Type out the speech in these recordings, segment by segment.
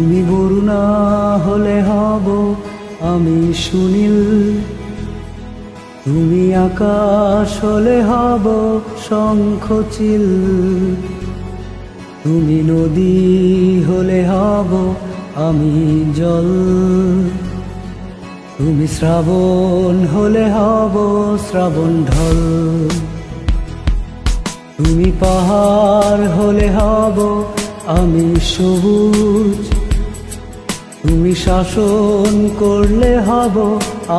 বরুণা হলে হব আমি সুনীল। তুমি আকাশ হলে হব শঙ্খচিল তুমি নদী হলে হব আমি জল। তুমি শ্রাবণ হলে হব শ্রাবণ ঢল। তুমি পাহাড় হলে হব আমি সবুজ। তুমি শাসন করলে হব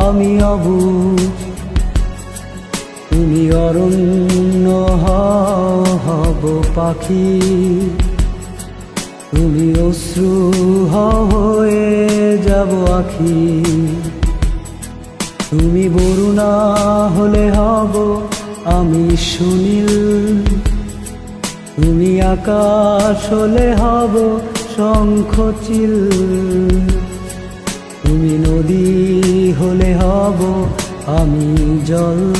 আমি অবুজ তুমি অরণ্য হব পাখি। তুমি অশ্রু হয়ে যাব আখি। তুমি বরুণা হলে হব আমি সুনীল। তুমি আকাশ হলে হব শঙ্খচিল তুমি নদী হলে হব আমি জল।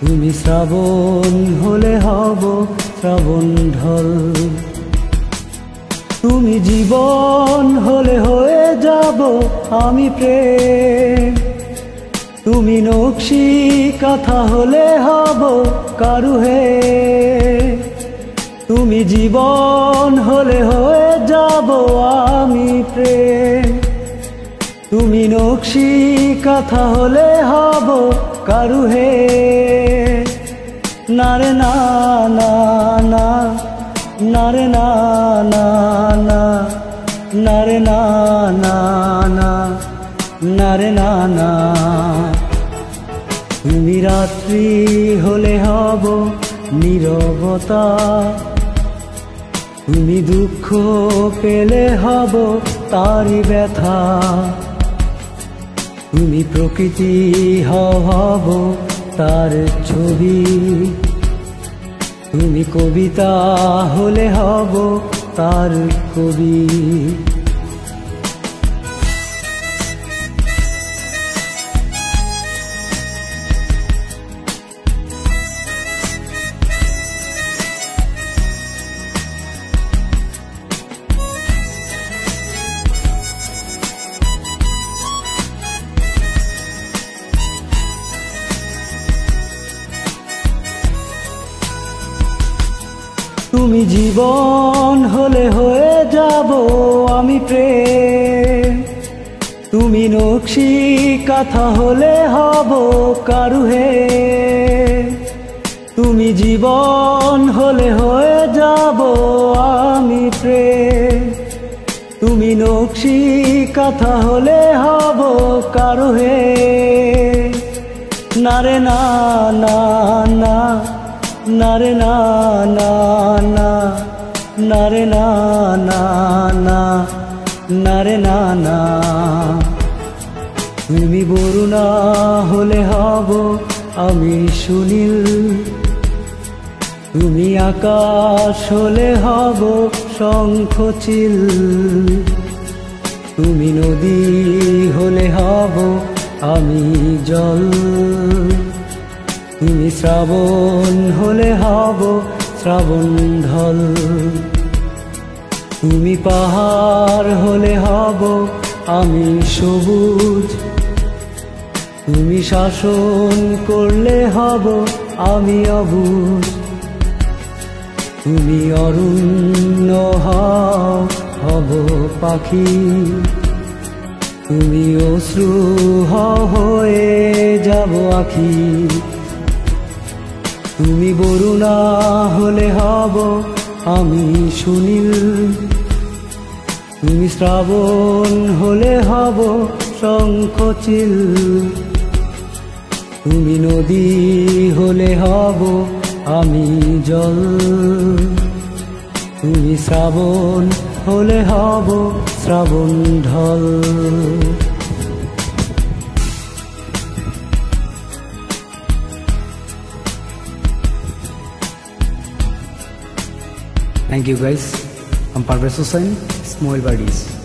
তুমি শ্রাবণ হলে হব শ্রাবণ ঢল। তুমি জীবন হলে হয়ে যাব আমি প্রেম। তুমি নকশি, কথা হলে হব কারুহে। তুমি জীবন হলে হয়ে যাব আমি প্রেম। তুমি নকশি কথা হলে হব কারুহে নারে না না না নারে না না না নারে না না না নারে না না। তুমি রাত্রি হলে হব নীরবতা। তুমি দুঃখ পেলে হব তারি ব্যথা। তুমি প্রকৃতি হব তার ছবি। তুমি কবিতা হলে হব তার কবি। তুমি জীবন হলে হয়ে যাব আমি প্রেম। তুমি নকশি কথা হলে হব কারুহে তুমি জীবন হলে হয়ে যাব আমি প্রেম। তুমি নকশি কথা হলে হব কারুহে নারে না না না। নারে না না না নারে না না না নারে না না। তুমি হলে হব আমি সুনীল। তুমি আকাশ হলে হব শঙ্খচিল তুমি নদী হলে হব আমি জল। শ্রাবণ হলে হব শ্রাবণ ঢল। তুমি পাহাড় হলে হব আমি সবুজ। তুমি শাসন করলে হব আমি অবুজ। তুমি অরণ্য হও, হব পাখি। তুমি অশ্রু হয়ে যাব আখি। তুমি বরুণা হলে হব আমি সুনীল। তুমি শ্রাবণ হলে হব শঙ্খচিল তুমি নদী হলে হব আমি জল। তুমি শ্রাবণ হলে হব শ্রাবণ ঢল। Thank you guys. I'm Parvez Hussain, Small Buddies.